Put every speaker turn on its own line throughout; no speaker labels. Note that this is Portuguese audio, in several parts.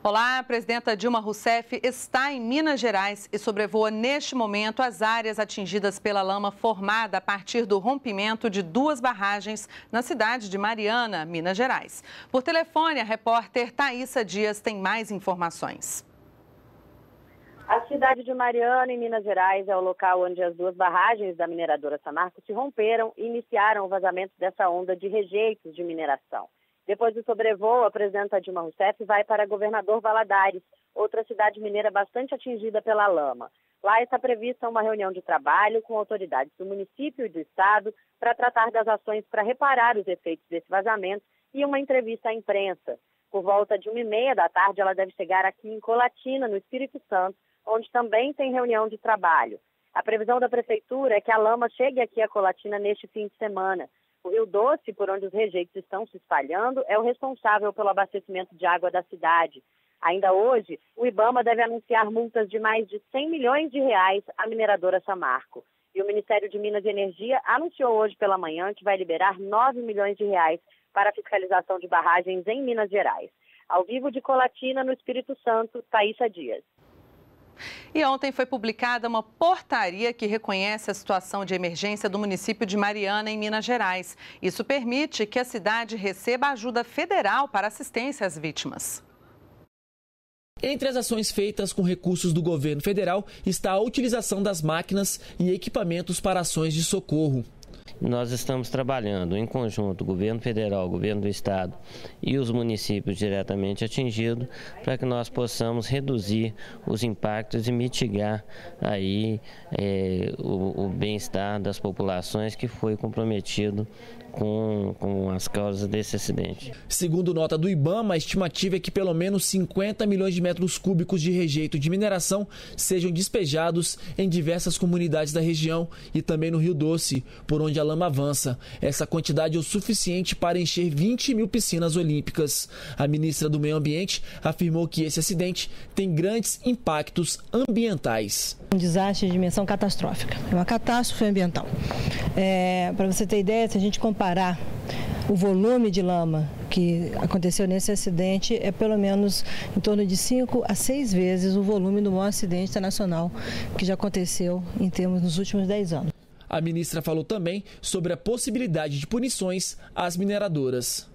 Olá, a presidenta Dilma Rousseff está em Minas Gerais e sobrevoa neste momento as áreas atingidas pela lama formada a partir do rompimento de duas barragens na cidade de Mariana, Minas Gerais. Por telefone, a repórter Thaisa Dias tem mais informações.
A cidade de Mariana, em Minas Gerais, é o local onde as duas barragens da mineradora Samarco se romperam e iniciaram o vazamento dessa onda de rejeitos de mineração. Depois do sobrevoo, a presidenta Dilma Rousseff vai para Governador Valadares, outra cidade mineira bastante atingida pela lama. Lá está prevista uma reunião de trabalho com autoridades do município e do estado para tratar das ações para reparar os efeitos desse vazamento e uma entrevista à imprensa. Por volta de uma e meia da tarde, ela deve chegar aqui em Colatina, no Espírito Santo, onde também tem reunião de trabalho. A previsão da prefeitura é que a lama chegue aqui a Colatina neste fim de semana. Rio Doce, por onde os rejeitos estão se espalhando, é o responsável pelo abastecimento de água da cidade. Ainda hoje, o Ibama deve anunciar multas de mais de 100 milhões de reais à mineradora Samarco. E o Ministério de Minas e Energia anunciou hoje pela manhã que vai liberar 9 milhões de reais para fiscalização de barragens em Minas Gerais. Ao vivo de Colatina, no Espírito Santo, Thaisa Dias.
E ontem foi publicada uma portaria que reconhece a situação de emergência do município de Mariana, em Minas Gerais. Isso permite que a cidade receba ajuda federal para assistência às vítimas.
Entre as ações feitas com recursos do governo federal está a utilização das máquinas e equipamentos para ações de socorro.
Nós estamos trabalhando em conjunto, governo federal, governo do estado e os municípios diretamente atingidos, para que nós possamos reduzir os impactos e mitigar aí é, o, o bem-estar das populações que foi comprometido com, as causas desse acidente.
Segundo nota do IBAMA, a estimativa é que pelo menos 50 milhões de metros cúbicos de rejeito de mineração sejam despejados em diversas comunidades da região e também no Rio Doce, por onde a lama avança. Essa quantidade é o suficiente para encher 20 mil piscinas olímpicas. A ministra do Meio Ambiente afirmou que esse acidente tem grandes impactos ambientais.
Um desastre de dimensão catastrófica, é uma catástrofe ambiental. É, para você ter ideia, se a gente comparar comparar o volume de lama que aconteceu nesse acidente é pelo menos em torno de 5 a 6 vezes o volume do maior acidente internacional que já aconteceu em termos nos últimos 10 anos.
A ministra falou também sobre a possibilidade de punições às mineradoras.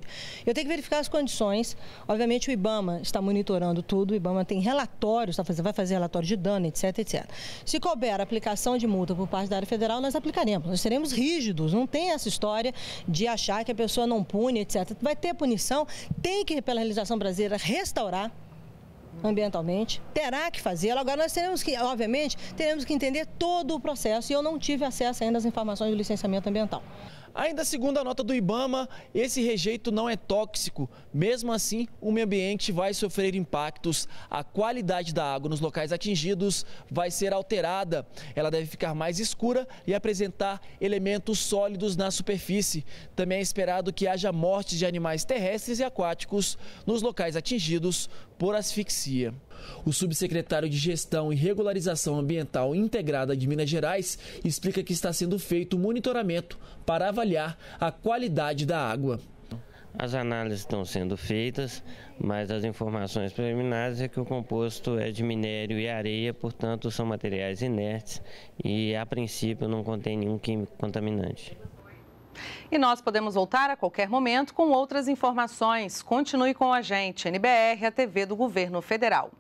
Eu tenho que verificar as condições. Obviamente, o IBAMA está monitorando tudo, o IBAMA tem relatórios, tá vai fazer relatório de dano, etc, etc. Se couber aplicação de multa por parte da área federal, nós aplicaremos. Nós seremos rígidos, não tem essa história de achar que a pessoa não pune, etc. Vai ter punição, tem que, pela legislação brasileira, restaurar ambientalmente, terá que fazê-lo. Agora, nós teremos que, obviamente, teremos que entender todo o processo e eu não tive acesso ainda às informações do licenciamento ambiental.
Ainda segundo a nota do IBAMA, esse rejeito não é tóxico. Mesmo assim, o meio ambiente vai sofrer impactos. A qualidade da água nos locais atingidos vai ser alterada. Ela deve ficar mais escura e apresentar elementos sólidos na superfície. Também é esperado que haja mortes de animais terrestres e aquáticos nos locais atingidos por asfixia. O subsecretário de Gestão e Regularização Ambiental Integrada de Minas Gerais explica que está sendo feito monitoramento para avaliar a qualidade da água.
As análises estão sendo feitas, mas as informações preliminares é que o composto é de minério e areia, portanto são materiais inertes e a princípio não contém nenhum químico contaminante.
E nós podemos voltar a qualquer momento com outras informações. Continue com a gente, NBR, a TV do Governo Federal.